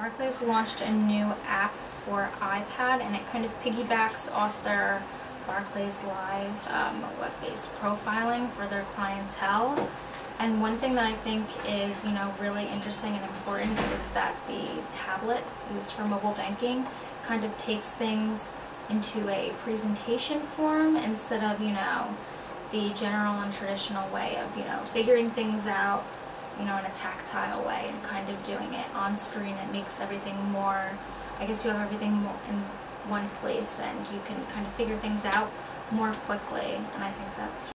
Barclays launched a new app for iPad and it kind of piggybacks off their Barclays Live um, web-based profiling for their clientele. And one thing that I think is, you know, really interesting and important is that the tablet used for mobile banking kind of takes things into a presentation form instead of, you know, the general and traditional way of, you know, figuring things out, you know, in a tactile way and kind of doing it on screen. It makes everything more, I guess you have everything in one place and you can kind of figure things out more quickly and I think that's